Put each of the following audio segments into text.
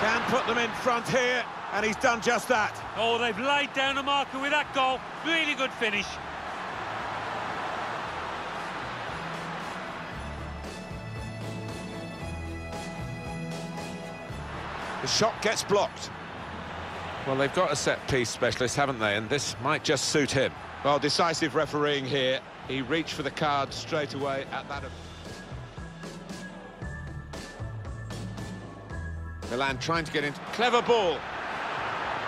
Can put them in front here, and he's done just that. Oh, they've laid down a marker with that goal. Really good finish. The shot gets blocked. Well, they've got a set-piece specialist, haven't they? And this might just suit him. Well, decisive refereeing here. He reached for the card straight away at that... Milan trying to get into... Clever ball.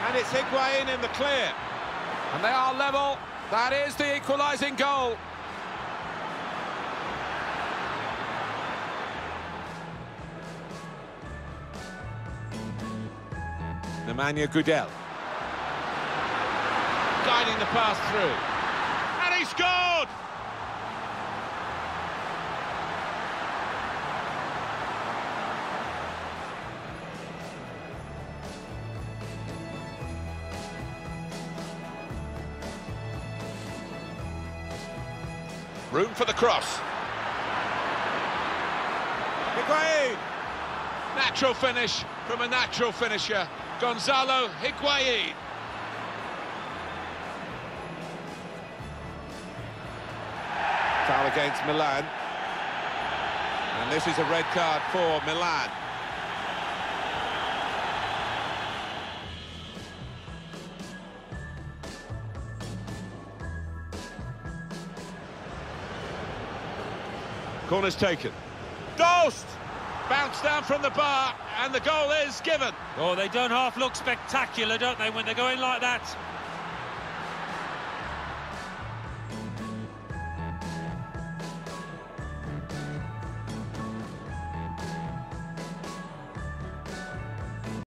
And it's Higuain in the clear. And they are level. That is the equalising goal. Nemanja Gudelj. Guiding the pass through. And he scored! Room for the cross. Higuain! Natural finish from a natural finisher. Gonzalo Higuain. Foul against Milan. And this is a red card for Milan. Corner's taken. Dost! Bounced down from the bar, and the goal is given. Oh, they don't half look spectacular, don't they, when they're going like that?